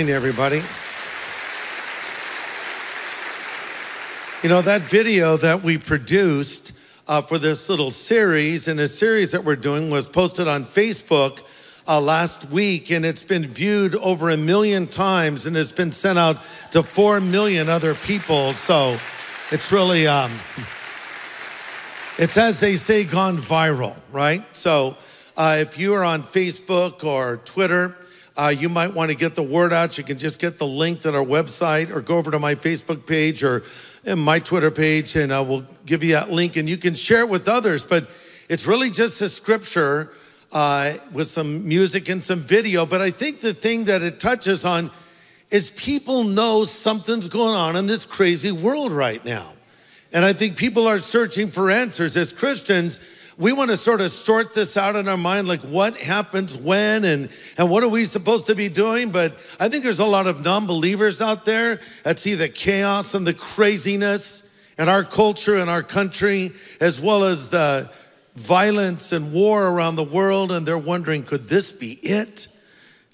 morning, everybody. You know, that video that we produced uh, for this little series and a series that we're doing was posted on Facebook uh, last week, and it's been viewed over a million times and it's been sent out to four million other people. So it's really, um, it's as they say, gone viral, right? So uh, if you are on Facebook or Twitter, uh, you might want to get the word out. You can just get the link to our website or go over to my Facebook page or my Twitter page, and I will give you that link and you can share it with others. But it's really just a scripture uh, with some music and some video. But I think the thing that it touches on is people know something's going on in this crazy world right now. And I think people are searching for answers. As Christians, we want to sort of sort this out in our mind, like what happens when and, and what are we supposed to be doing? But I think there's a lot of non believers out there that see the chaos and the craziness in our culture and our country, as well as the violence and war around the world. And they're wondering, could this be it?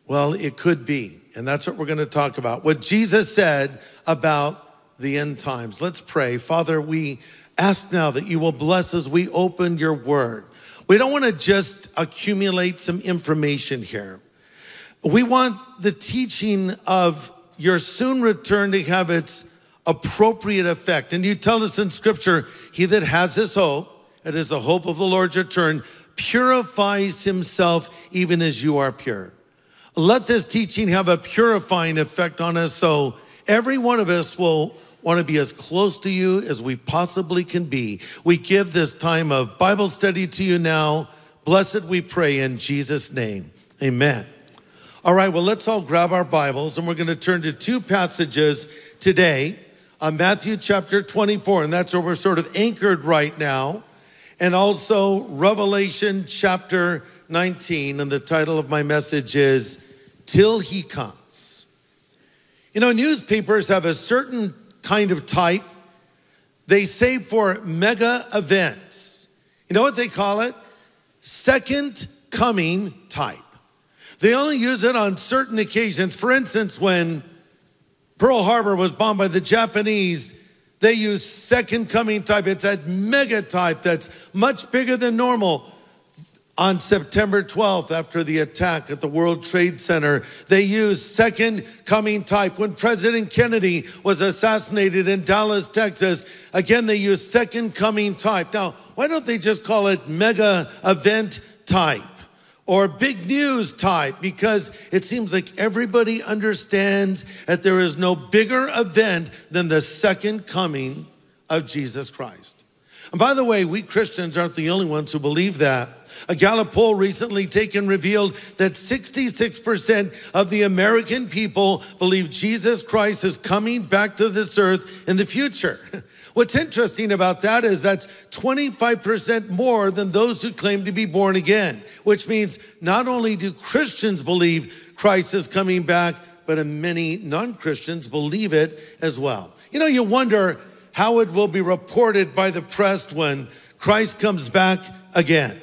Well, it could be. And that's what we're going to talk about. What Jesus said about the end times. Let's pray. Father, we ask now that you will bless as we open your word. We don't want to just accumulate some information here. We want the teaching of your soon return to have its appropriate effect. And you tell us in scripture, he that has this hope, it is the hope of the Lord's return, purifies himself even as you are pure. Let this teaching have a purifying effect on us so every one of us will want to be as close to you as we possibly can be. We give this time of Bible study to you now. Blessed we pray in Jesus' name. Amen. All right, well, let's all grab our Bibles and we're going to turn to two passages today on Matthew chapter 24, and that's where we're sort of anchored right now, and also Revelation chapter 19. And the title of my message is Till He Comes. You know, newspapers have a certain kind of type. They save for mega events. You know what they call it? Second coming type. They only use it on certain occasions. For instance, when Pearl Harbor was bombed by the Japanese, they used second coming type. It's that mega type that's much bigger than normal. On September 12th, after the attack at the World Trade Center, they used second coming type. When President Kennedy was assassinated in Dallas, Texas, again, they used second coming type. Now, why don't they just call it mega event type? or big news type because it seems like everybody understands that there is no bigger event than the second coming of Jesus Christ. And by the way, we Christians aren't the only ones who believe that. A Gallup poll recently taken revealed that 66% of the American people believe Jesus Christ is coming back to this earth in the future. What's interesting about that is that's 25% more than those who claim to be born again, which means not only do Christians believe Christ is coming back, but many non Christians believe it as well. You know, you wonder how it will be reported by the press when Christ comes back again.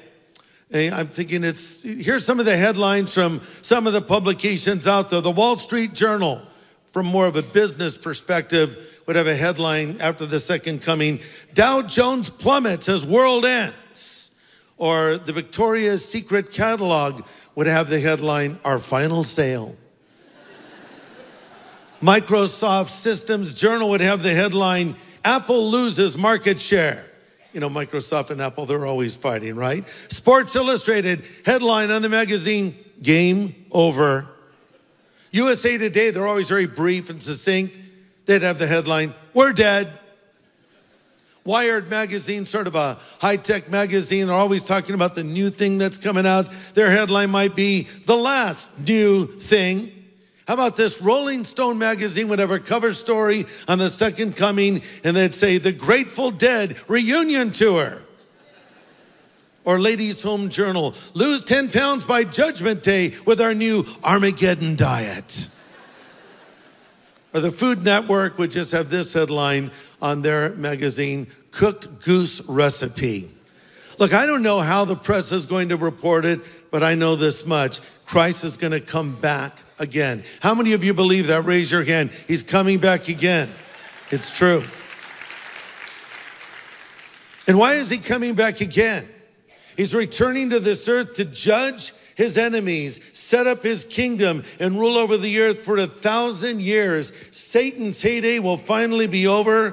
I'm thinking it's, here's some of the headlines from some of the publications out there. The Wall Street Journal, from more of a business perspective, would have a headline after the second coming Dow Jones plummets as world ends. Or the Victoria's Secret catalog would have the headline Our Final Sale. Microsoft Systems Journal would have the headline Apple loses market share you know, Microsoft and Apple, they're always fighting, right? Sports Illustrated headline on the magazine Game Over. USA Today, they're always very brief and succinct. They'd have the headline We're dead. Wired magazine, sort of a high tech magazine, they're always talking about the new thing that's coming out. Their headline might be The Last New Thing. How about this? Rolling Stone magazine would have a cover story on the second coming, and they'd say, The Grateful Dead reunion tour. Or Ladies Home Journal, lose 10 pounds by Judgment Day with our new Armageddon diet. Or the Food Network would just have this headline on their magazine Cooked Goose Recipe. Look, I don't know how the press is going to report it, but I know this much Christ is going to come back again. How many of you believe that? Raise your hand. He's coming back again. It's true. And why is he coming back again? He's returning to this earth to judge his enemies, set up his kingdom, and rule over the earth for a thousand years. Satan's heyday will finally be over,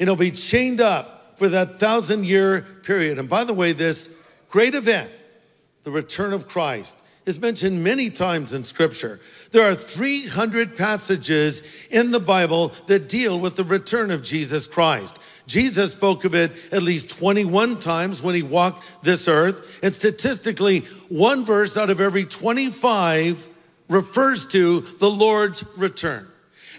and he'll be chained up for that thousand year period. And by the way, this great event, the return of Christ, is mentioned many times in Scripture. There are 300 passages in the Bible that deal with the return of Jesus Christ. Jesus spoke of it at least 21 times when he walked this earth. And statistically, one verse out of every 25 refers to the Lord's return.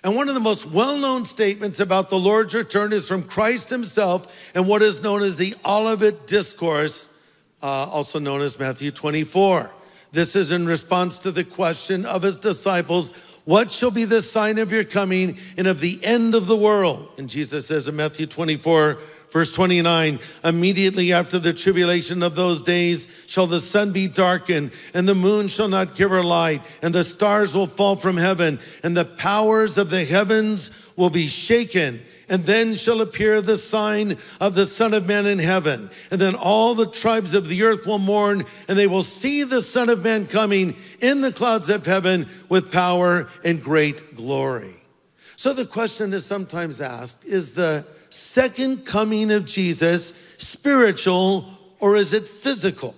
And one of the most well known statements about the Lord's return is from Christ himself and what is known as the Olivet Discourse, uh, also known as Matthew 24. This is in response to the question of his disciples what shall be the sign of your coming and of the end of the world? And Jesus says in Matthew 24, verse 29, immediately after the tribulation of those days shall the sun be darkened, and the moon shall not give her light, and the stars will fall from heaven, and the powers of the heavens will be shaken. And then shall appear the sign of the Son of Man in heaven. And then all the tribes of the earth will mourn, and they will see the Son of Man coming in the clouds of heaven with power and great glory. So the question is sometimes asked is the second coming of Jesus spiritual or is it physical?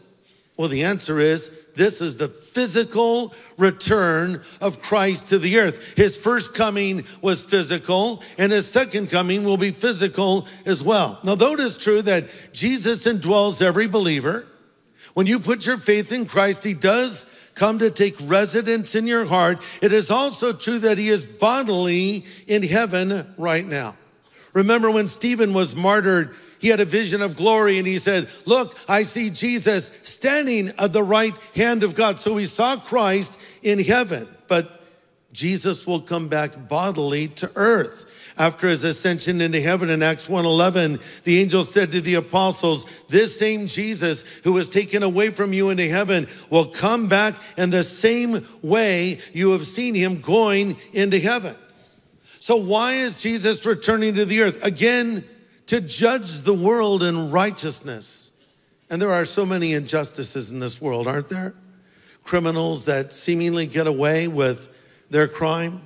Well, the answer is this is the physical return of Christ to the earth. His first coming was physical, and his second coming will be physical as well. Now, though it is true that Jesus indwells every believer, when you put your faith in Christ, he does come to take residence in your heart. It is also true that he is bodily in heaven right now. Remember when Stephen was martyred he had a vision of glory and he said, Look, I see Jesus standing at the right hand of God. So he saw Christ in heaven, but Jesus will come back bodily to earth. After his ascension into heaven in Acts 1:11, the angel said to the apostles, "This same Jesus who was taken away from you into heaven will come back in the same way you have seen him going into heaven." So why is Jesus returning to the earth? Again, to judge the world in righteousness. And there are so many injustices in this world, aren't there? Criminals that seemingly get away with their crime,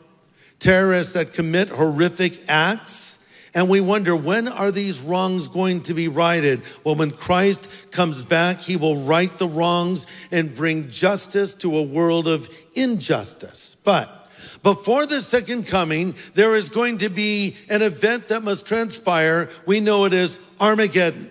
terrorists that commit horrific acts. And we wonder, when are these wrongs going to be righted? Well, when Christ comes back, he will right the wrongs and bring justice to a world of injustice. But before the second coming, there is going to be an event that must transpire. We know it is Armageddon.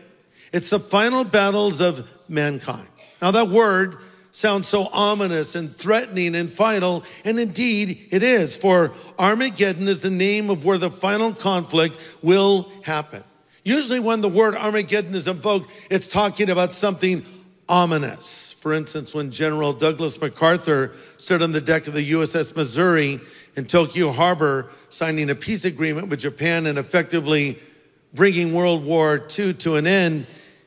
It's the final battles of mankind. Now, that word sounds so ominous and threatening and final, and indeed it is, for Armageddon is the name of where the final conflict will happen. Usually, when the word Armageddon is invoked, it's talking about something ominous. For instance, when General Douglas MacArthur stood on the deck of the USS Missouri in Tokyo Harbor, signing a peace agreement with Japan and effectively bringing World War II to an end,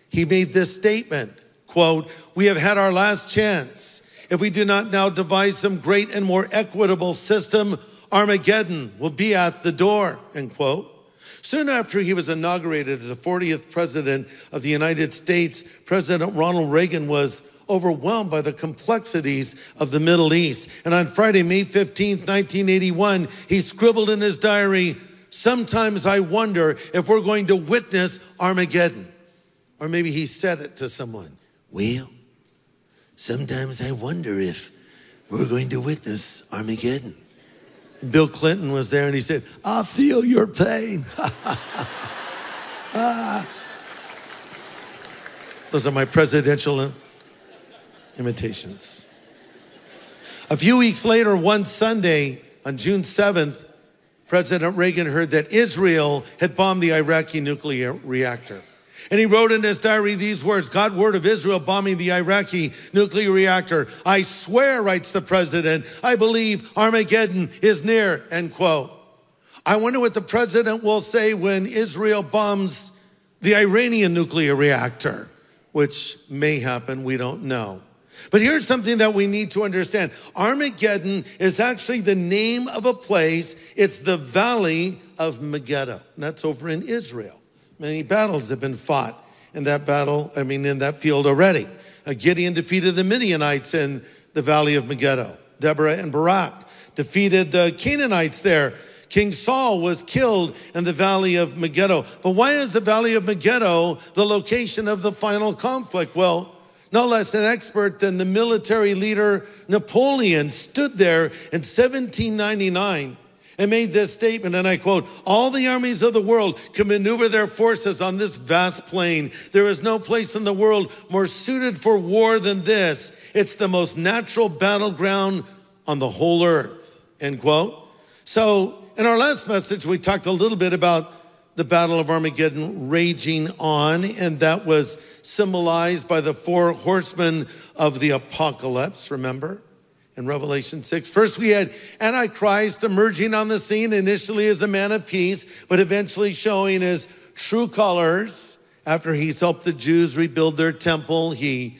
he made this statement, quote, we have had our last chance. If we do not now devise some great and more equitable system, Armageddon will be at the door, end quote. Soon after he was inaugurated as the 40th president of the United States, President Ronald Reagan was overwhelmed by the complexities of the Middle East. And on Friday, May 15, 1981, he scribbled in his diary, Sometimes I wonder if we're going to witness Armageddon. Or maybe he said it to someone. Well, sometimes I wonder if we're going to witness Armageddon. Bill Clinton was there and he said, I feel your pain. Those are my presidential imitations. A few weeks later, one Sunday on June 7th, President Reagan heard that Israel had bombed the Iraqi nuclear reactor. And he wrote in his diary these words God, word of Israel bombing the Iraqi nuclear reactor. I swear, writes the president, I believe Armageddon is near, end quote. I wonder what the president will say when Israel bombs the Iranian nuclear reactor, which may happen, we don't know. But here's something that we need to understand Armageddon is actually the name of a place, it's the valley of Megiddo. That's over in Israel. Many battles have been fought in that battle, I mean, in that field already. Uh, Gideon defeated the Midianites in the valley of Megiddo. Deborah and Barak defeated the Canaanites there. King Saul was killed in the valley of Megiddo. But why is the valley of Megiddo the location of the final conflict? Well, no less an expert than the military leader Napoleon stood there in 1799 and made this statement, and I quote, all the armies of the world can maneuver their forces on this vast plain. There is no place in the world more suited for war than this. It's the most natural battleground on the whole earth, end quote. So in our last message, we talked a little bit about the Battle of Armageddon raging on, and that was symbolized by the four horsemen of the apocalypse, remember? In Revelation 6. First, we had Antichrist emerging on the scene initially as a man of peace, but eventually showing his true colors. After he's helped the Jews rebuild their temple, he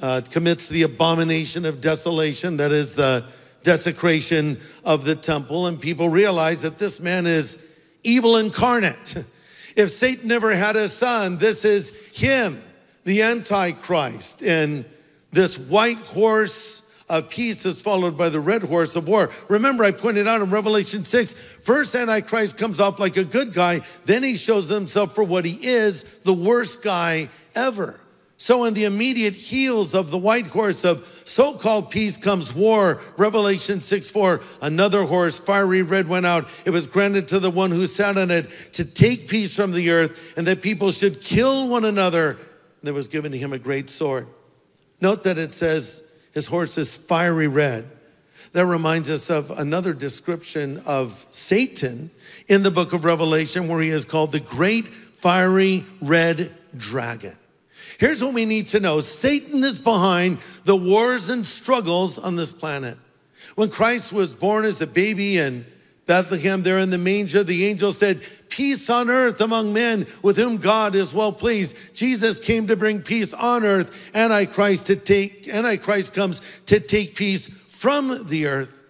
uh, commits the abomination of desolation, that is the desecration of the temple. And people realize that this man is evil incarnate. If Satan never had a son, this is him, the Antichrist. And this white horse of peace is followed by the red horse of war. Remember, I pointed out in Revelation 6, first Antichrist comes off like a good guy, then he shows himself for what he is, the worst guy ever. So, in the immediate heels of the white horse of so called peace comes war. Revelation 6 4, another horse, fiery red, went out. It was granted to the one who sat on it to take peace from the earth, and that people should kill one another. And there was given to him a great sword. Note that it says his horse is fiery red. That reminds us of another description of Satan in the book of Revelation, where he is called the great fiery red dragon. Here's what we need to know Satan is behind the wars and struggles on this planet. When Christ was born as a baby in Bethlehem, there in the manger, the angel said, Peace on earth among men with whom God is well pleased. Jesus came to bring peace on earth. Antichrist to take, Antichrist comes to take peace from the earth.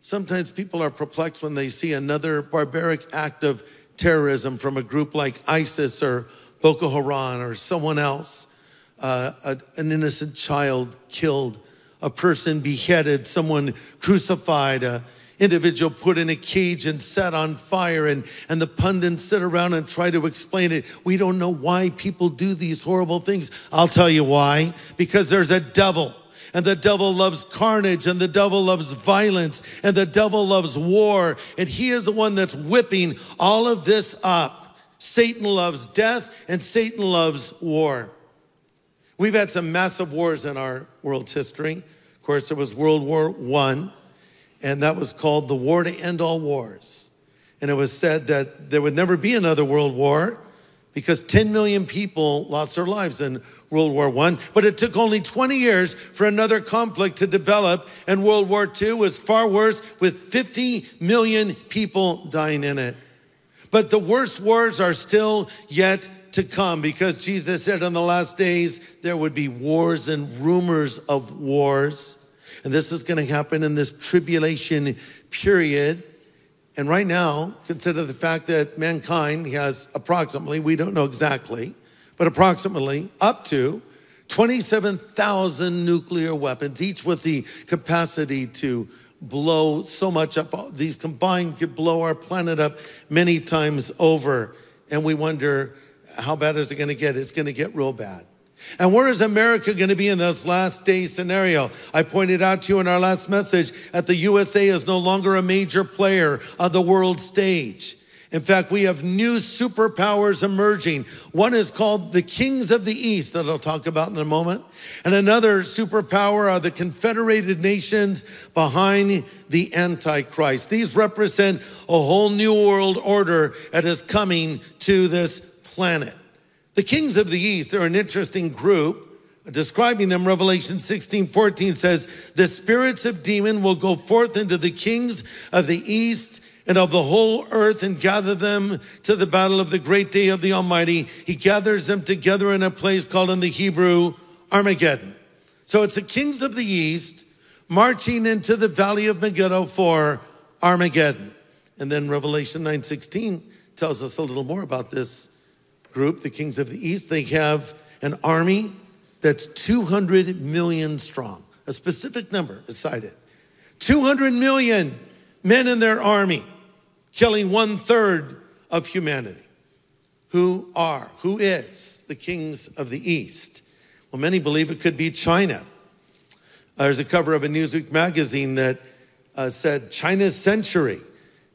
Sometimes people are perplexed when they see another barbaric act of terrorism from a group like ISIS or Boko Haram or someone else, uh, a, an innocent child killed, a person beheaded, someone crucified, a individual put in a cage and set on fire and, and the pundits sit around and try to explain it. We don't know why people do these horrible things. I'll tell you why. Because there's a devil and the devil loves carnage and the devil loves violence and the devil loves war and he is the one that's whipping all of this up. Satan loves death and Satan loves war. We've had some massive wars in our world's history. Of course, there was World War One, and that was called the War to End All Wars. And it was said that there would never be another world war because 10 million people lost their lives in World War I. But it took only 20 years for another conflict to develop, and World War II was far worse with 50 million people dying in it. But the worst wars are still yet to come because Jesus said in the last days there would be wars and rumors of wars. And this is going to happen in this tribulation period. And right now, consider the fact that mankind has approximately, we don't know exactly, but approximately up to 27,000 nuclear weapons, each with the capacity to blow so much up. These combined could blow our planet up many times over. And we wonder, how bad is it going to get? It's going to get real bad. And where is America going to be in this last day scenario? I pointed out to you in our last message that the USA is no longer a major player on the world stage. In fact, we have new superpowers emerging. One is called the Kings of the East, that I'll talk about in a moment. And another superpower are the confederated nations behind the Antichrist. These represent a whole new world order that is coming to this planet. The Kings of the East are an interesting group. Describing them, Revelation 16 14 says, The spirits of demon will go forth into the kings of the east and of the whole earth and gather them to the battle of the great day of the Almighty. He gathers them together in a place called in the Hebrew Armageddon. So it's the kings of the east marching into the valley of Megiddo for Armageddon. And then Revelation 9:16 tells us a little more about this group, the kings of the east. They have an army that's 200 million strong. A specific number is cited. 200 million men in their army, killing one third of humanity. Who are, who is the kings of the East? Well, many believe it could be China. There's a cover of a Newsweek magazine that uh, said China's century.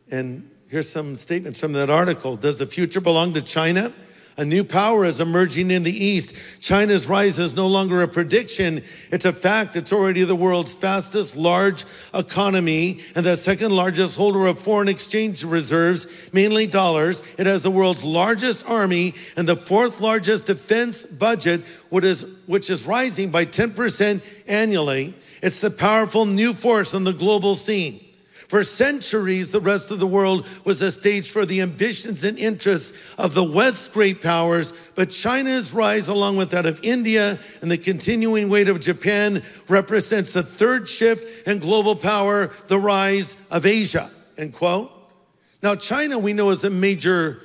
And here's some statements from that article Does the future belong to China? A new power is emerging in the East. China's rise is no longer a prediction, it's a fact. It's already the world's fastest large economy and the second largest holder of foreign exchange reserves, mainly dollars. It has the world's largest army and the fourth largest defense budget, which is, which is rising by 10% annually. It's the powerful new force on the global scene. For centuries, the rest of the world was a stage for the ambitions and interests of the West's great powers, but China's rise, along with that of India and the continuing weight of Japan, represents the third shift in global power, the rise of Asia. End quote. Now, China, we know, is a major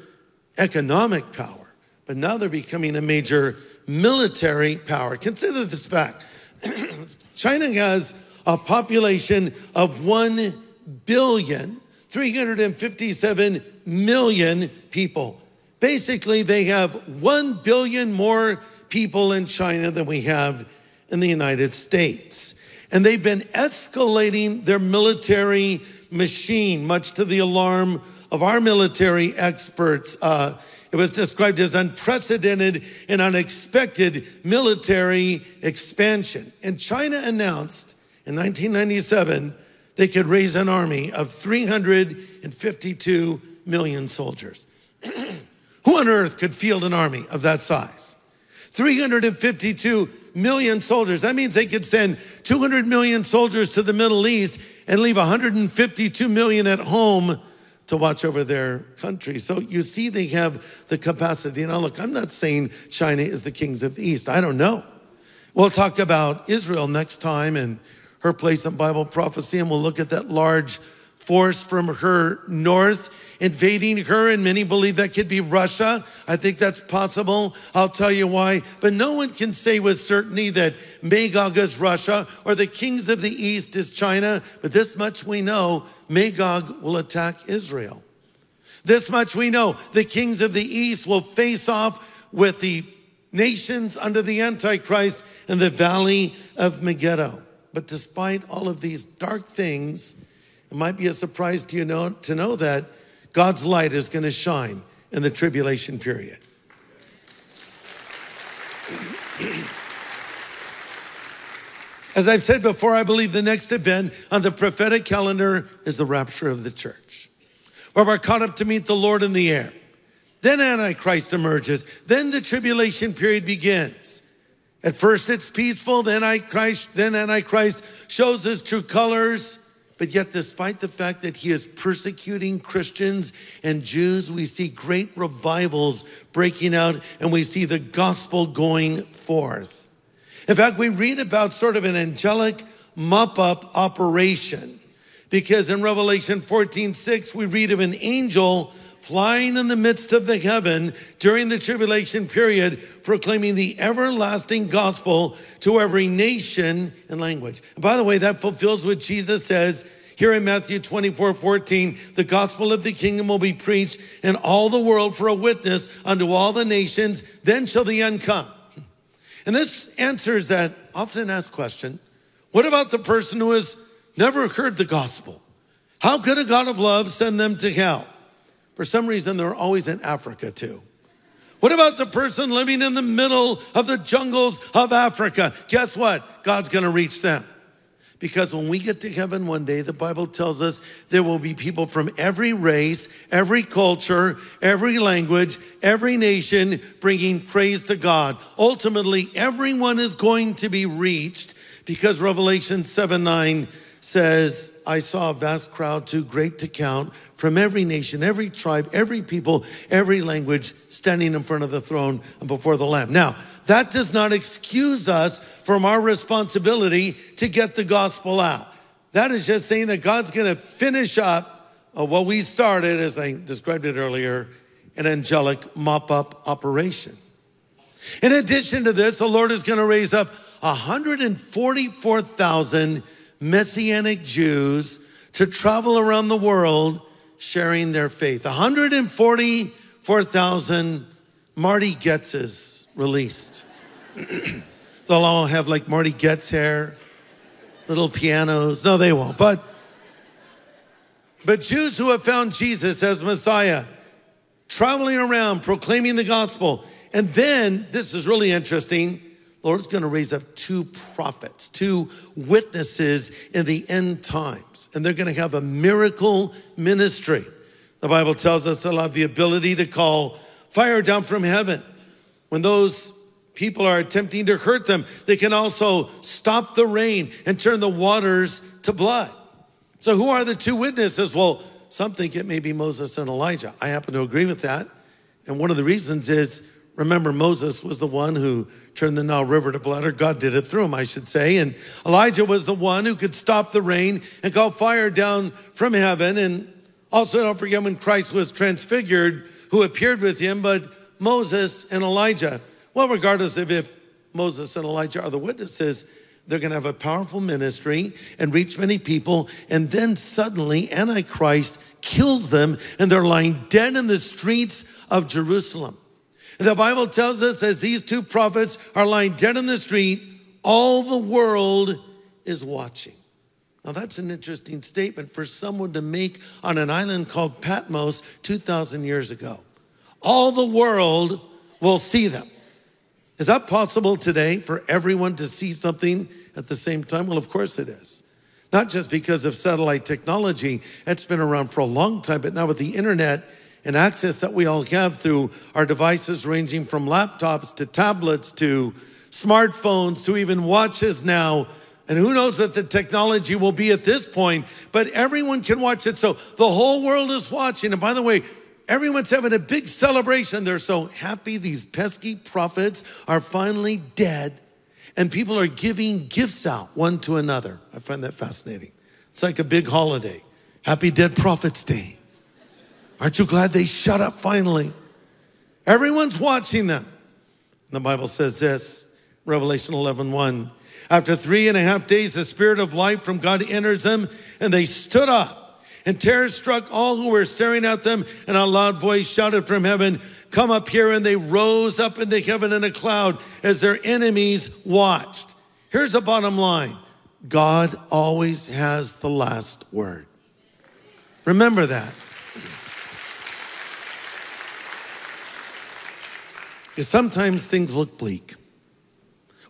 economic power, but now they're becoming a major military power. Consider this fact China has a population of 1 billion, 357 million people. Basically, they have 1 billion more people in China than we have in the United States. And they've been escalating their military machine, much to the alarm of our military experts. Uh, it was described as unprecedented and unexpected military expansion. And China announced in 1997 they could raise an army of 352 million soldiers. Who on earth could field an army of that size? 352 million soldiers. That means they could send 200 million soldiers to the Middle East and leave 152 million at home to watch over their country. So you see, they have the capacity. Now, look, I'm not saying China is the kings of the East. I don't know. We'll talk about Israel next time and her place in Bible prophecy, and we'll look at that large force from her north invading her, and many believe that could be Russia. I think that's possible. I'll tell you why. But no one can say with certainty that Magog is Russia or the kings of the east is China. But this much we know Magog will attack Israel. This much we know the kings of the east will face off with the nations under the Antichrist in the valley of Megiddo. But despite all of these dark things, it might be a surprise to you know, to know that God's light is going to shine in the tribulation period. As I've said before, I believe the next event on the prophetic calendar is the rapture of the church, where we're caught up to meet the Lord in the air. Then Antichrist emerges. Then the tribulation period begins. At first it's peaceful, then Antichrist, then Antichrist shows his true colors. But yet, despite the fact that he is persecuting Christians and Jews, we see great revivals breaking out and we see the gospel going forth. In fact, we read about sort of an angelic mop up operation because in Revelation 14 6, we read of an angel flying in the midst of the heaven during the tribulation period, proclaiming the everlasting gospel to every nation and language. And by the way, that fulfills what Jesus says here in Matthew 24 14. The gospel of the kingdom will be preached in all the world for a witness unto all the nations, then shall the end come. And this answers that often asked question what about the person who has never heard the gospel? How could a God of love send them to hell? For some reason, they're always in Africa too. What about the person living in the middle of the jungles of Africa? Guess what? God's gonna reach them. Because when we get to heaven one day, the Bible tells us there will be people from every race, every culture, every language, every nation bringing praise to God. Ultimately, everyone is going to be reached because Revelation 7 9 says, I saw a vast crowd too great to count from every nation, every tribe, every people, every language standing in front of the throne and before the Lamb. Now, that does not excuse us from our responsibility to get the gospel out. That is just saying that God's going to finish up uh, what we started, as I described it earlier, an angelic mop up operation. In addition to this, the Lord is going to raise up 144,000 Messianic Jews to travel around the world sharing their faith. 144,000 Marty Goetzes released. They'll all have like Marty Goetz hair, little pianos. No, they won't. But but Jews who have found Jesus as Messiah, traveling around proclaiming the gospel. And then, this is really interesting, Lord's gonna raise up two prophets, two witnesses in the end times, and they're gonna have a miracle ministry. The Bible tells us they'll have the ability to call fire down from heaven. When those people are attempting to hurt them, they can also stop the rain and turn the waters to blood. So, who are the two witnesses? Well, some think it may be Moses and Elijah. I happen to agree with that. And one of the reasons is remember, Moses was the one who turned the Nile River to blood, or God did it through him, I should say. And Elijah was the one who could stop the rain and call fire down from heaven. And also, don't forget when Christ was transfigured, who appeared with him, but Moses and Elijah. Well, regardless of if Moses and Elijah are the witnesses, they're going to have a powerful ministry and reach many people. And then suddenly, Antichrist kills them and they're lying dead in the streets of Jerusalem. The Bible tells us as these two prophets are lying dead in the street, all the world is watching. Now, that's an interesting statement for someone to make on an island called Patmos 2,000 years ago. All the world will see them. Is that possible today for everyone to see something at the same time? Well, of course it is. Not just because of satellite technology, it's been around for a long time, but now with the internet and access that we all have through our devices, ranging from laptops to tablets to smartphones to even watches now. And who knows what the technology will be at this point, but everyone can watch it. So the whole world is watching. And by the way, Everyone's having a big celebration. They're so happy these pesky prophets are finally dead, and people are giving gifts out one to another. I find that fascinating. It's like a big holiday. Happy Dead Prophets Day. Aren't you glad they shut up finally? Everyone's watching them. the Bible says this, Revelation 11 1. After three and a half days, the spirit of life from God enters them, and they stood up and terror struck all who were staring at them, and a loud voice shouted from heaven, Come up here. And they rose up into heaven in a cloud as their enemies watched. Here's the bottom line God always has the last word. Remember that. Because sometimes things look bleak.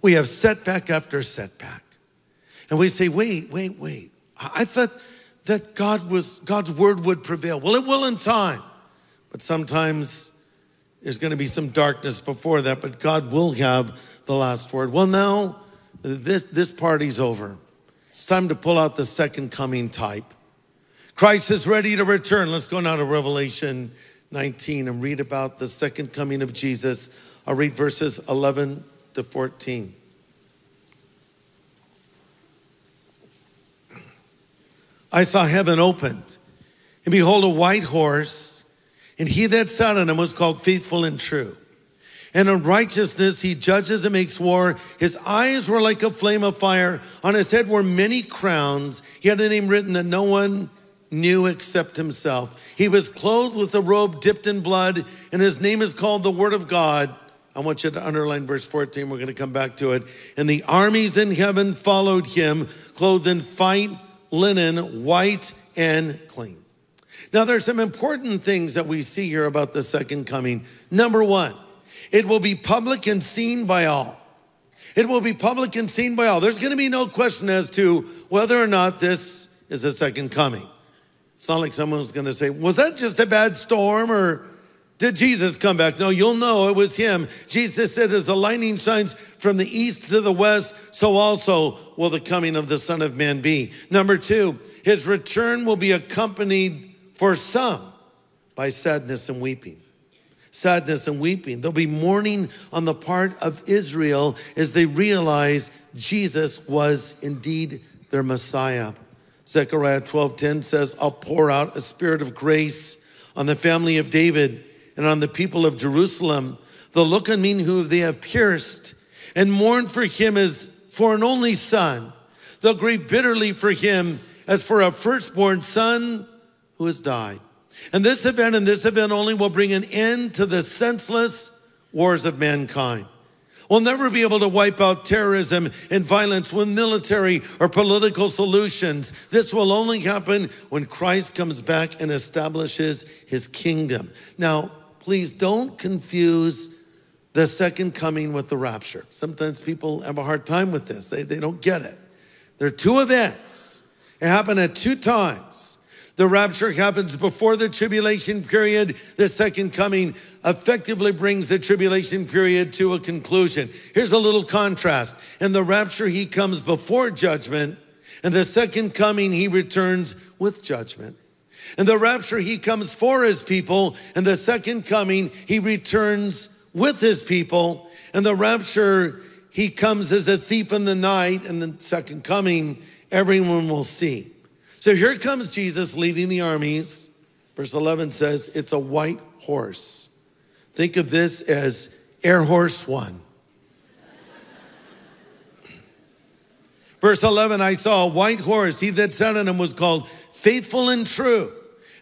We have setback after setback. And we say, wait, wait, wait. I thought that God was God's word would prevail. Well, it will in time. But sometimes there's going to be some darkness before that, but God will have the last word. Well, now this this party's over. It's time to pull out the second coming type. Christ is ready to return. Let's go now to Revelation 19 and read about the second coming of Jesus. I'll read verses 11 to 14. I saw heaven opened, and behold, a white horse, and he that sat on him was called faithful and true. And in righteousness he judges and makes war. His eyes were like a flame of fire. On his head were many crowns. He had a name written that no one knew except himself. He was clothed with a robe dipped in blood, and his name is called the Word of God. I want you to underline verse 14. We're going to come back to it. And the armies in heaven followed him, clothed in fine linen, white and clean. Now, there's some important things that we see here about the second coming. Number one, it will be public and seen by all. It will be public and seen by all. There's going to be no question as to whether or not this is a second coming. It's not like someone's going to say, Was that just a bad storm or did Jesus come back? No, you'll know it was him. Jesus said, As the lightning shines from the east to the west, so also will the coming of the Son of Man be. Number two, his return will be accompanied for some by sadness and weeping. sadness and weeping. There'll be mourning on the part of Israel as they realize Jesus was indeed their Messiah. Zechariah 12:10 says, "I'll pour out a spirit of grace on the family of David and on the people of Jerusalem. They'll look on me who they have pierced and mourn for him as for an only son. They'll grieve bitterly for him as for a firstborn son who has died." And this event and this event only will bring an end to the senseless wars of mankind. We'll never be able to wipe out terrorism and violence with military or political solutions. This will only happen when Christ comes back and establishes his kingdom. Now, please don't confuse the second coming with the rapture. Sometimes people have a hard time with this, they, they don't get it. There are two events, it happened at two times. The rapture happens before the tribulation period. The second coming effectively brings the tribulation period to a conclusion. Here's a little contrast. In the rapture, he comes before judgment. In the second coming, he returns with judgment. In the rapture, he comes for his people. In the second coming, he returns with his people. In the rapture, he comes as a thief in the night. In the second coming, everyone will see. So here comes Jesus leading the armies. Verse 11 says, It's a white horse. Think of this as Air Horse One. Verse 11, I saw a white horse. He that sat on him was called faithful and true.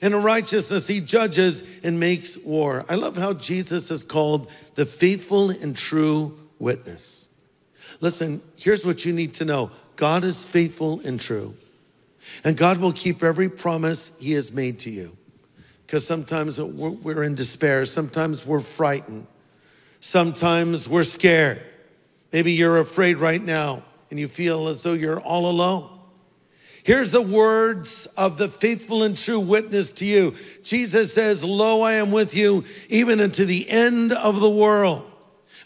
In righteousness, he judges and makes war. I love how Jesus is called the faithful and true witness. Listen, here's what you need to know God is faithful and true. And God will keep every promise He has made to you. Because sometimes we're in despair, sometimes we're frightened, sometimes we're scared. Maybe you're afraid right now and you feel as though you're all alone. Here's the words of the faithful and true witness to you. Jesus says, Lo, I am with you even unto the end of the world.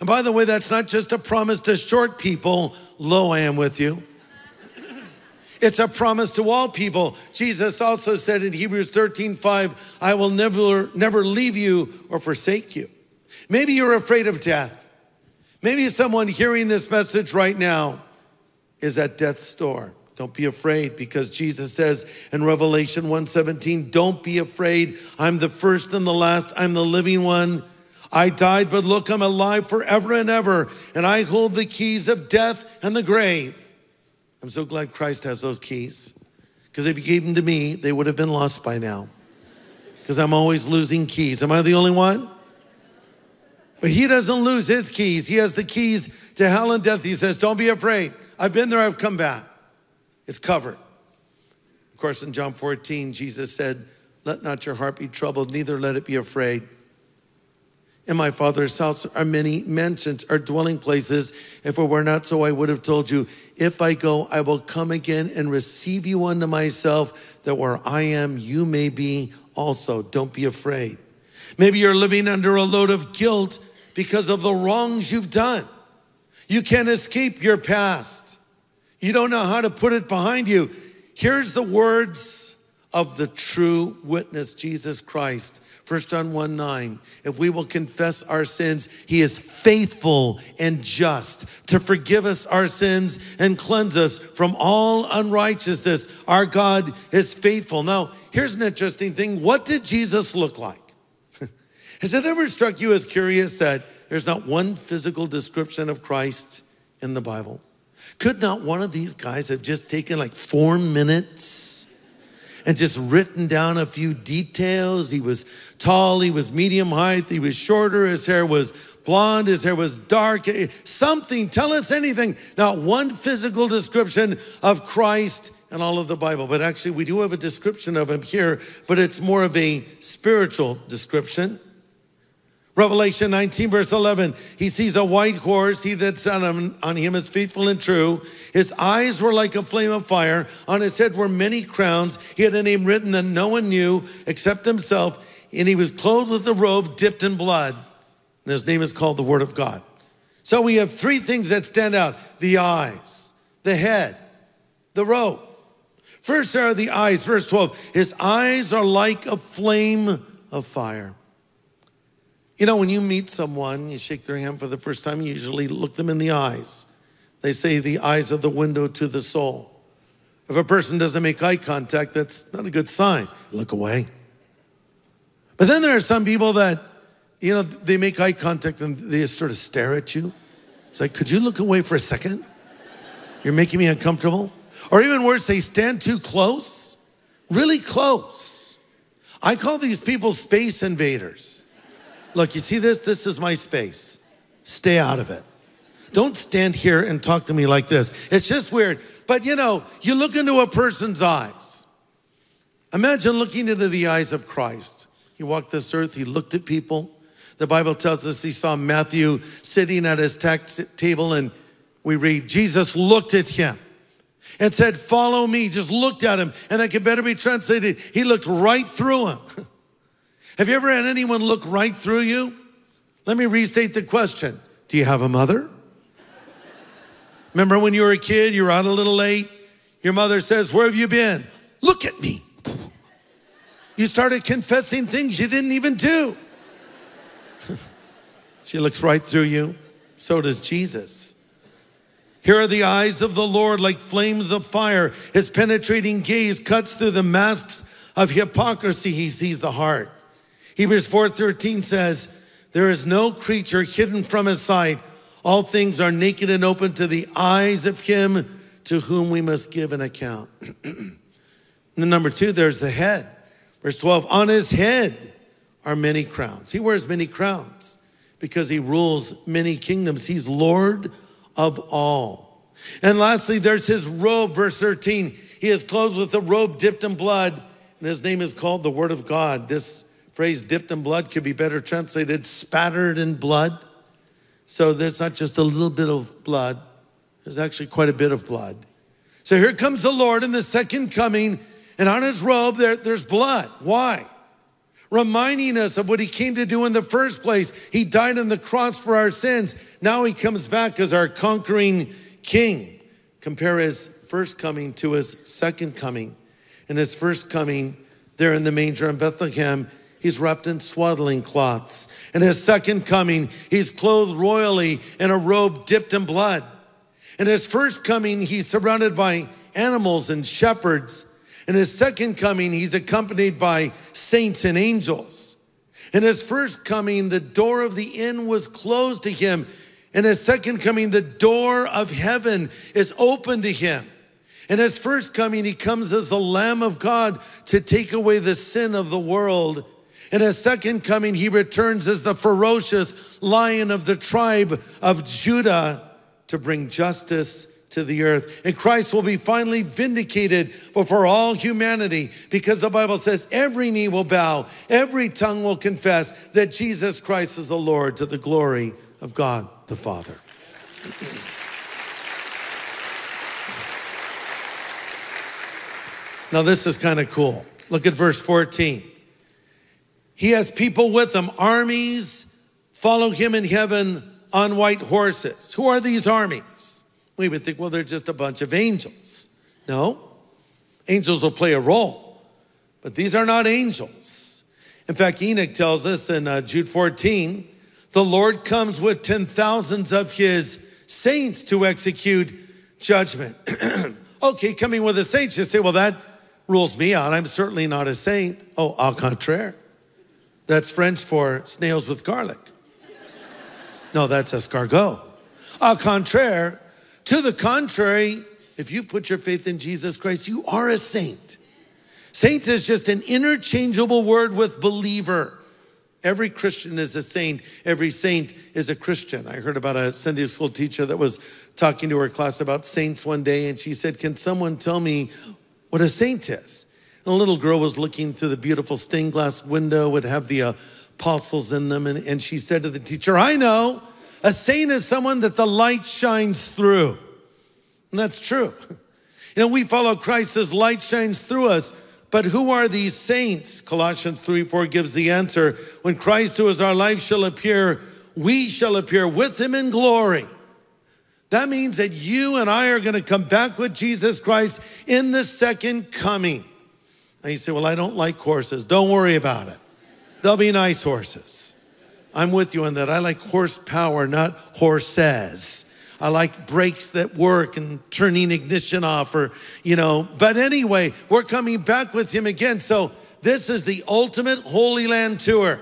And by the way, that's not just a promise to short people. Lo, I am with you. It's a promise to all people. Jesus also said in Hebrews 13, 5, I will never, never leave you or forsake you. Maybe you're afraid of death. Maybe someone hearing this message right now is at death's door. Don't be afraid because Jesus says in Revelation 1:17, don't be afraid. I'm the first and the last. I'm the living one. I died, but look, I'm alive forever and ever, and I hold the keys of death and the grave. I'm so glad Christ has those keys. Because if he gave them to me, they would have been lost by now. Because I'm always losing keys. Am I the only one? But he doesn't lose his keys. He has the keys to hell and death. He says, Don't be afraid. I've been there, I've come back. It's covered. Of course, in John 14, Jesus said, Let not your heart be troubled, neither let it be afraid. In my Father's house are many mansions, are dwelling places. If it were not so, I would have told you. If I go, I will come again and receive you unto myself, that where I am, you may be also. Don't be afraid. Maybe you're living under a load of guilt because of the wrongs you've done. You can't escape your past. You don't know how to put it behind you. Here's the words of the true witness, Jesus Christ 1 John 1 9. If we will confess our sins, he is faithful and just to forgive us our sins and cleanse us from all unrighteousness. Our God is faithful. Now, here's an interesting thing. What did Jesus look like? Has it ever struck you as curious that there's not one physical description of Christ in the Bible? Could not one of these guys have just taken like four minutes? And just written down a few details. He was tall, he was medium height, he was shorter, his hair was blonde, his hair was dark. Eh, something, tell us anything. Not one physical description of Christ in all of the Bible. But actually, we do have a description of him here, but it's more of a spiritual description. Revelation 19, verse 11, he sees a white horse. He that sat on him is faithful and true. His eyes were like a flame of fire. On his head were many crowns. He had a name written that no one knew except himself. And he was clothed with a robe dipped in blood. And his name is called the Word of God. So we have three things that stand out the eyes, the head, the robe. First are the eyes, verse 12. His eyes are like a flame of fire. You know, when you meet someone, you shake their hand for the first time, you usually look them in the eyes. They say the eyes are the window to the soul. If a person doesn't make eye contact, that's not a good sign. Look away. But then there are some people that, you know, they make eye contact and they just sort of stare at you. It's like, could you look away for a second? You're making me uncomfortable. Or even worse, they stand too close, really close. I call these people space invaders. Look, you see this? This is my space. Stay out of it. Don't stand here and talk to me like this. It's just weird. But you know, you look into a person's eyes. Imagine looking into the eyes of Christ. He walked this earth, he looked at people. The Bible tells us he saw Matthew sitting at his tax table, and we read, Jesus looked at him and said, Follow me. Just looked at him, and that could better be translated. He looked right through him. Have you ever had anyone look right through you? Let me restate the question Do you have a mother? Remember when you were a kid, you were out a little late? Your mother says, Where have you been? Look at me. You started confessing things you didn't even do. she looks right through you. So does Jesus. Here are the eyes of the Lord like flames of fire. His penetrating gaze cuts through the masks of hypocrisy. He sees the heart. Hebrews 4:13 says, "There is no creature hidden from his sight." All things are naked and open to the eyes of him to whom we must give an account. and then number two, there's the head. Verse 12, on his head are many crowns. He wears many crowns because he rules many kingdoms. He's Lord of all. And lastly, there's his robe, verse 13. He is clothed with a robe dipped in blood, and his name is called the Word of God. This phrase, dipped in blood, could be better translated spattered in blood. So there's not just a little bit of blood, there's actually quite a bit of blood. So here comes the Lord in the second coming, and on his robe there, there's blood. Why? Reminding us of what he came to do in the first place. He died on the cross for our sins. Now he comes back as our conquering king. Compare his first coming to his second coming. In his first coming, there in the manger in Bethlehem, He's wrapped in swaddling cloths. In his second coming, he's clothed royally in a robe dipped in blood. In his first coming, he's surrounded by animals and shepherds. In his second coming, he's accompanied by saints and angels. In his first coming, the door of the inn was closed to him. In his second coming, the door of heaven is open to him. In his first coming, he comes as the Lamb of God to take away the sin of the world. In his second coming, he returns as the ferocious lion of the tribe of Judah to bring justice to the earth. And Christ will be finally vindicated before all humanity because the Bible says every knee will bow, every tongue will confess that Jesus Christ is the Lord to the glory of God the Father. Now, this is kind of cool. Look at verse 14. He has people with him, armies follow him in heaven on white horses. Who are these armies? We would think, well, they're just a bunch of angels. No, angels will play a role, but these are not angels. In fact, Enoch tells us in uh, Jude 14, the Lord comes with ten thousands of his saints to execute judgment. okay, coming with the saints, you say, well, that rules me out. I'm certainly not a saint. Oh, au contraire. That's French for snails with garlic. No, that's escargot. Au contraire, to the contrary, if you've put your faith in Jesus Christ, you are a saint. Saint is just an interchangeable word with believer. Every Christian is a saint. Every saint is a Christian. I heard about a Sunday school teacher that was talking to her class about saints one day, and she said, Can someone tell me what a saint is? A little girl was looking through the beautiful stained glass window, would have the uh, apostles in them. And, and she said to the teacher, I know a saint is someone that the light shines through. And that's true. You know, we follow Christ as light shines through us. But who are these saints? Colossians 3 4 gives the answer. When Christ, who is our life, shall appear, we shall appear with him in glory. That means that you and I are going to come back with Jesus Christ in the second coming. And you say, Well, I don't like horses. Don't worry about it. They'll be nice horses. I'm with you on that. I like horsepower, not horses. I like brakes that work and turning ignition off or, you know. But anyway, we're coming back with him again. So this is the ultimate Holy Land tour.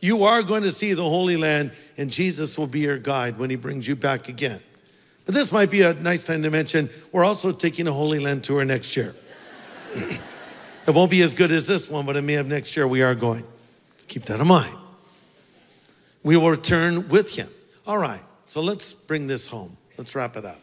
You are going to see the Holy Land, and Jesus will be your guide when he brings you back again. But this might be a nice time to mention we're also taking a Holy Land tour next year. it won't be as good as this one, but it may have next year we are going. Let's keep that in mind. We will return with him. All right, so let's bring this home. Let's wrap it up.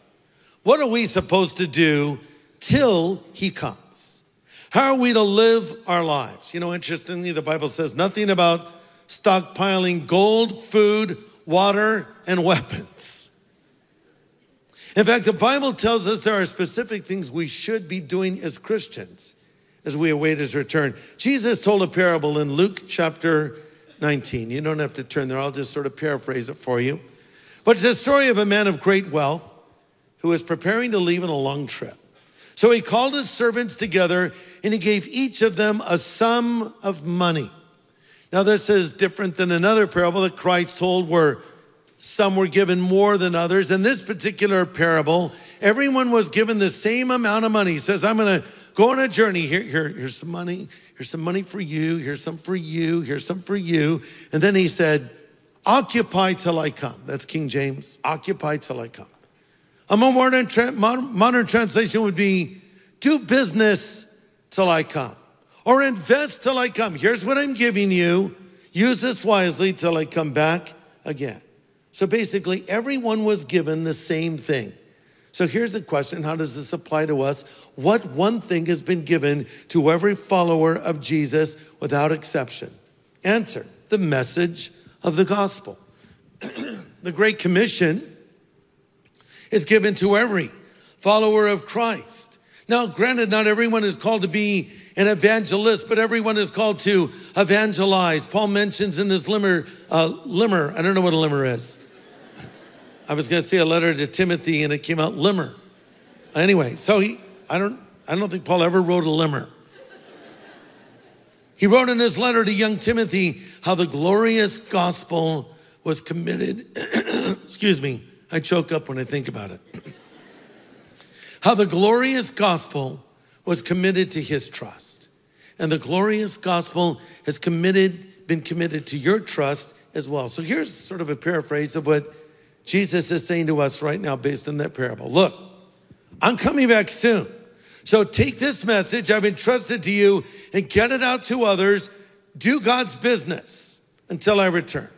What are we supposed to do till he comes? How are we to live our lives? You know, interestingly, the Bible says nothing about stockpiling gold, food, water, and weapons. In fact, the Bible tells us there are specific things we should be doing as Christians as we await his return. Jesus told a parable in Luke chapter 19. You don't have to turn there, I'll just sort of paraphrase it for you. But it's a story of a man of great wealth who was preparing to leave on a long trip. So he called his servants together and he gave each of them a sum of money. Now, this is different than another parable that Christ told where some were given more than others. In this particular parable, everyone was given the same amount of money. He says, I'm going to go on a journey. Here, here, here's some money. Here's some money for you. Here's some for you. Here's some for you. And then he said, Occupy till I come. That's King James. Occupy till I come. A more modern, tra- modern translation would be do business till I come or invest till I come. Here's what I'm giving you. Use this wisely till I come back again. So basically, everyone was given the same thing. So here's the question How does this apply to us? What one thing has been given to every follower of Jesus without exception? Answer the message of the gospel. the Great Commission is given to every follower of Christ. Now, granted, not everyone is called to be an evangelist, but everyone is called to evangelize. Paul mentions in his limmer, uh, limmer, I don't know what a limmer is. I was going to say a letter to Timothy and it came out limmer. Anyway, so he, I don't, I don't think Paul ever wrote a limmer. He wrote in his letter to young Timothy how the glorious gospel was committed. Excuse me, I choke up when I think about it. how the glorious gospel was committed to his trust. And the glorious gospel has committed, been committed to your trust as well. So here's sort of a paraphrase of what Jesus is saying to us right now based on that parable. Look, I'm coming back soon. So take this message I've entrusted to you and get it out to others. Do God's business until I return.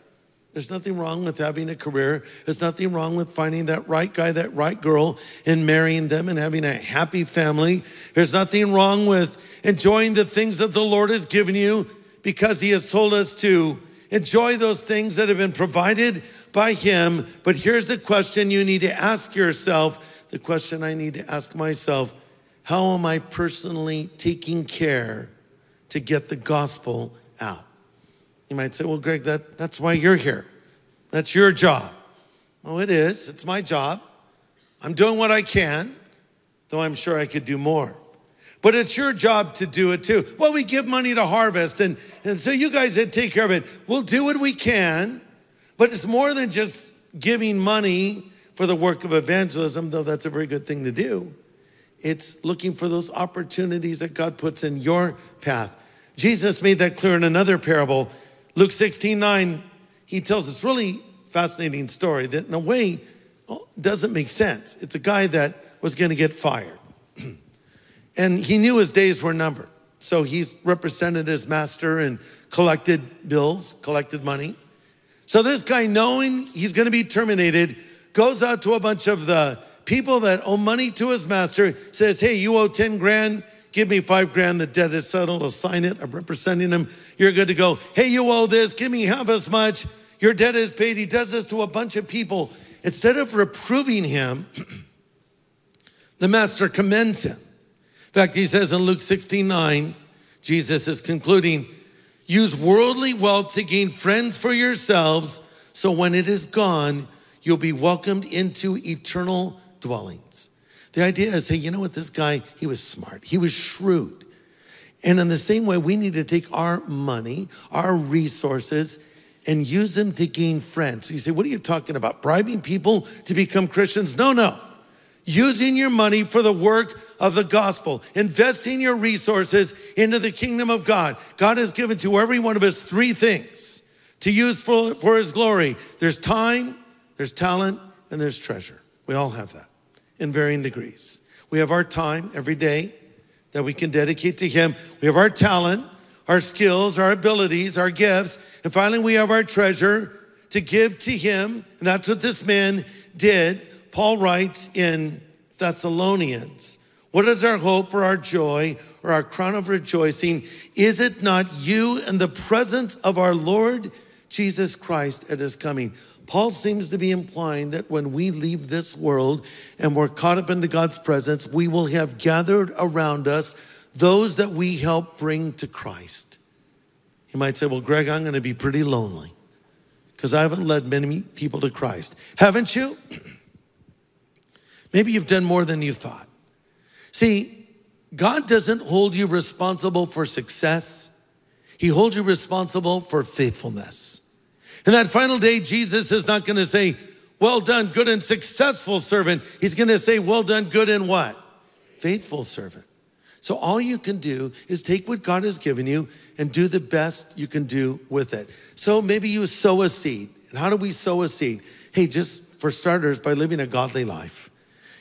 There's nothing wrong with having a career. There's nothing wrong with finding that right guy, that right girl, and marrying them and having a happy family. There's nothing wrong with enjoying the things that the Lord has given you because He has told us to enjoy those things that have been provided by Him. But here's the question you need to ask yourself the question I need to ask myself How am I personally taking care to get the gospel out? You might say, well, Greg, that, that's why you're here. That's your job. Well, it is. It's my job. I'm doing what I can, though I'm sure I could do more. But it's your job to do it too. Well, we give money to harvest, and, and so you guys take care of it. We'll do what we can, but it's more than just giving money for the work of evangelism, though that's a very good thing to do. It's looking for those opportunities that God puts in your path. Jesus made that clear in another parable Luke 16 9, he tells this really fascinating story that, in a way, oh, doesn't make sense. It's a guy that was going to get fired. and he knew his days were numbered. So he's represented his master and collected bills, collected money. So this guy, knowing he's going to be terminated, goes out to a bunch of the people that owe money to his master, says, Hey, you owe 10 grand Give me five grand, the debt is settled. I'll sign it. I'm representing him. You're good to go. Hey, you owe this. Give me half as much. Your debt is paid. He does this to a bunch of people. Instead of reproving him, the master commends him. In fact, he says in Luke 16 9, Jesus is concluding, use worldly wealth to gain friends for yourselves, so when it is gone, you'll be welcomed into eternal dwellings. The idea is, hey, you know what? This guy, he was smart, he was shrewd. And in the same way, we need to take our money, our resources, and use them to gain friends. You say, what are you talking about? Bribing people to become Christians? No, no. Using your money for the work of the gospel, investing your resources into the kingdom of God. God has given to every one of us three things to use for, for his glory there's time, there's talent, and there's treasure. We all have that in varying degrees. We have our time every day that we can dedicate to him, we have our talent our skills, our abilities, our gifts. And finally, we have our treasure to give to him. And that's what this man did. Paul writes in Thessalonians What is our hope or our joy or our crown of rejoicing? Is it not you in the presence of our Lord Jesus Christ at his coming? Paul seems to be implying that when we leave this world and we're caught up into God's presence, we will have gathered around us those that we help bring to Christ. You might say, Well, Greg, I'm going to be pretty lonely because I haven't led many people to Christ. Haven't you? Maybe you've done more than you thought. See, God doesn't hold you responsible for success, He holds you responsible for faithfulness. In that final day, Jesus is not going to say, Well done, good and successful servant. He's going to say, Well done, good and what? Faithful servant. So all you can do is take what God has given you and do the best you can do with it. So maybe you sow a seed. And how do we sow a seed? Hey, just for starters, by living a godly life.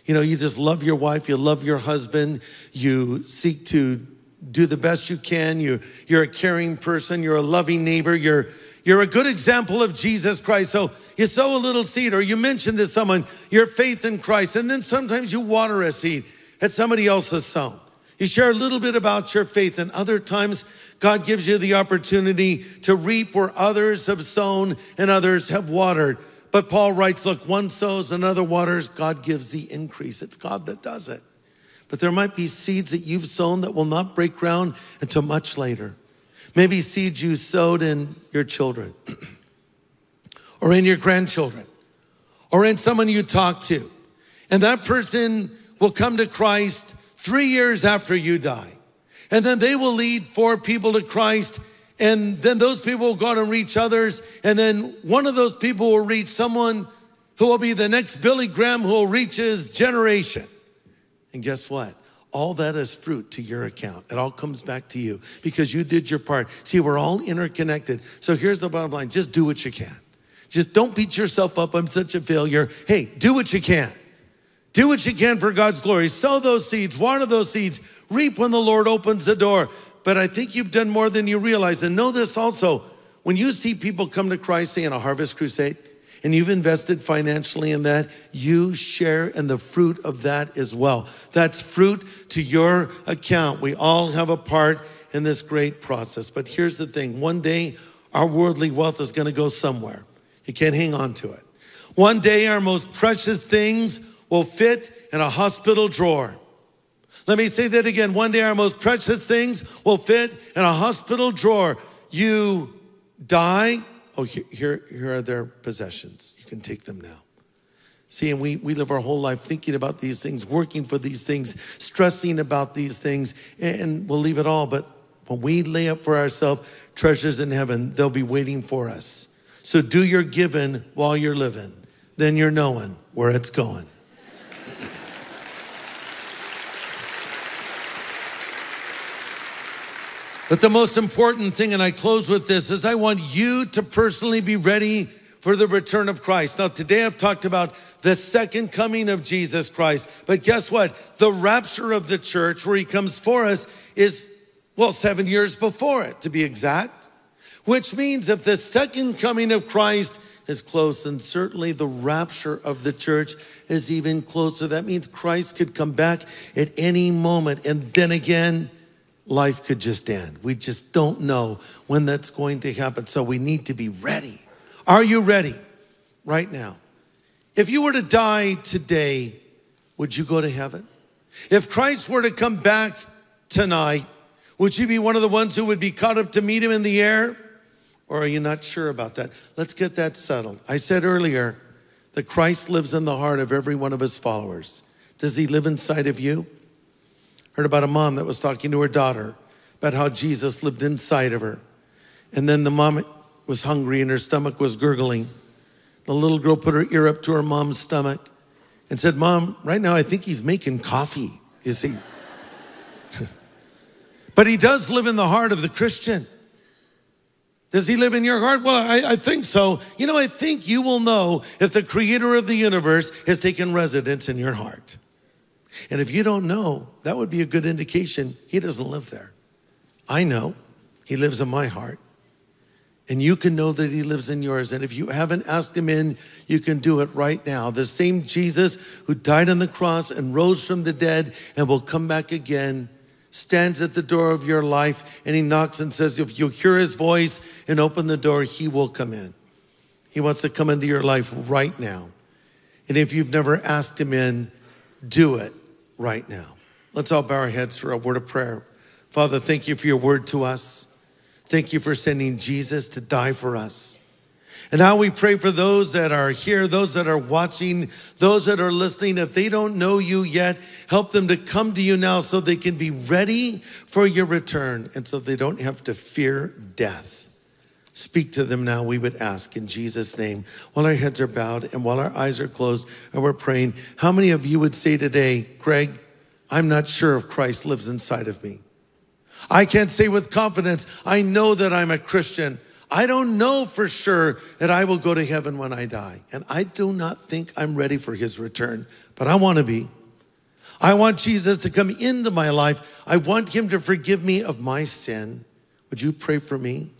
You know, you just love your wife, you love your husband, you seek to do the best you can. You, you're a caring person, you're a loving neighbor, you're, you're a good example of Jesus Christ. So you sow a little seed, or you mention to someone your faith in Christ, and then sometimes you water a seed that somebody else has sown. You share a little bit about your faith, and other times, God gives you the opportunity to reap where others have sown and others have watered. But Paul writes, Look, one sows, another waters, God gives the increase. It's God that does it. But there might be seeds that you've sown that will not break ground until much later. Maybe seeds you sowed in your children, or in your grandchildren, or in someone you talk to. And that person will come to Christ three years after you die. And then they will lead four people to Christ. And then those people will go out and reach others. And then one of those people will reach someone who will be the next Billy Graham who will reach his generation. And guess what? All that is fruit to your account. It all comes back to you because you did your part. See, we're all interconnected. So here's the bottom line just do what you can. Just don't beat yourself up. I'm such a failure. Hey, do what you can. Do what you can for God's glory. Sow those seeds, water those seeds, reap when the Lord opens the door. But I think you've done more than you realize. And know this also when you see people come to Christ, say in a harvest crusade, and you've invested financially in that, you share in the fruit of that as well. That's fruit to your account. We all have a part in this great process. But here's the thing one day, our worldly wealth is going to go somewhere. You can't hang on to it. One day, our most precious things will fit in a hospital drawer. Let me say that again. One day, our most precious things will fit in a hospital drawer. You die. Oh, here, here are their possessions. You can take them now. See, and we, we live our whole life thinking about these things, working for these things, stressing about these things, and we'll leave it all. But when we lay up for ourselves treasures in heaven, they'll be waiting for us. So do your giving while you're living. Then you're knowing where it's going. But the most important thing, and I close with this, is I want you to personally be ready for the return of Christ. Now, today I've talked about the second coming of Jesus Christ. But guess what? The rapture of the church, where he comes for us, is, well, seven years before it, to be exact. Which means if the second coming of Christ is close, then certainly the rapture of the church is even closer. That means Christ could come back at any moment. And then again, life could just end. We just don't know when that's going to happen. So we need to be ready. Are you ready right now? If you were to die today, would you go to heaven? If Christ were to come back tonight, would you be one of the ones who would be caught up to meet him in the air? Or are you not sure about that? Let's get that settled. I said earlier that Christ lives in the heart of every one of his followers. Does he live inside of you? Heard about a mom that was talking to her daughter about how Jesus lived inside of her. And then the mom was hungry and her stomach was gurgling. The little girl put her ear up to her mom's stomach and said, Mom, right now I think he's making coffee, you see. but he does live in the heart of the Christian. Does he live in your heart? Well, I, I, think so. You know, I think you will know if the creator of the universe has taken residence in your heart. And if you don't know, that would be a good indication he doesn't live there. I know he lives in my heart. And you can know that he lives in yours. And if you haven't asked him in, you can do it right now. The same Jesus who died on the cross and rose from the dead and will come back again stands at the door of your life and he knocks and says, If you hear his voice and open the door, he will come in. He wants to come into your life right now. And if you've never asked him in, do it right now. Let's all bow our heads for a word of prayer. Father, thank you for your word to us. Thank you for sending Jesus to die for us. And now we pray for those that are here, those that are watching, those that are listening. If they don't know you yet, help them to come to you now so they can be ready for your return and so they don't have to fear death. Speak to them now, we would ask in Jesus' name. While our heads are bowed and while our eyes are closed and we're praying, how many of you would say today, Greg, I'm not sure if Christ lives inside of me? I can't say with confidence, I know that I'm a Christian. I don't know for sure that I will go to heaven when I die. And I do not think I'm ready for his return, but I want to be. I want Jesus to come into my life. I want him to forgive me of my sin. Would you pray for me?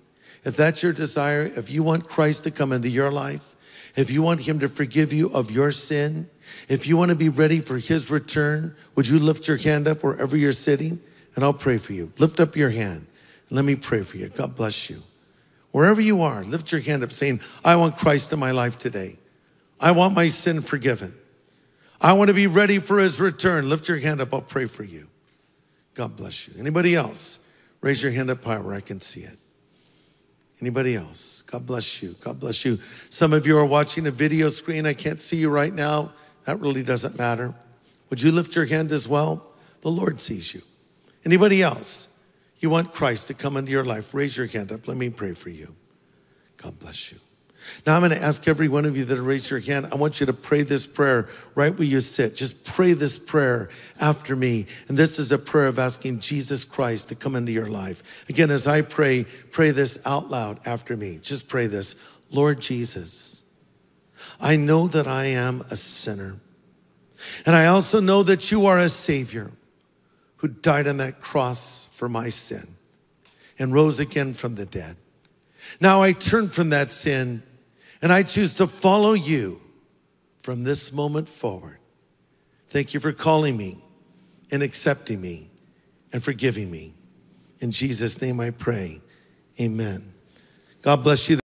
If that's your desire, if you want Christ to come into your life, if you want him to forgive you of your sin, if you want to be ready for his return, would you lift your hand up wherever you're sitting? And I'll pray for you. Lift up your hand. Let me pray for you. God bless you. Wherever you are, lift your hand up saying, I want Christ in my life today. I want my sin forgiven. I want to be ready for his return. Lift your hand up. I'll pray for you. God bless you. Anybody else? Raise your hand up high where I can see it. Anybody else? God bless you. God bless you. Some of you are watching a video screen. I can't see you right now. That really doesn't matter. Would you lift your hand as well? The Lord sees you. Anybody else? You want Christ to come into your life? Raise your hand up. Let me pray for you. God bless you. Now, I'm going to ask every one of you that raised your hand, I want you to pray this prayer right where you sit. Just pray this prayer after me. And this is a prayer of asking Jesus Christ to come into your life. Again, as I pray, pray this out loud after me. Just pray this Lord Jesus, I know that I am a sinner. And I also know that you are a Savior who died on that cross for my sin and rose again from the dead. Now I turn from that sin and I choose to follow you from this moment forward. Thank you for calling me and accepting me and forgiving me. In Jesus' name I pray. Amen. God bless you.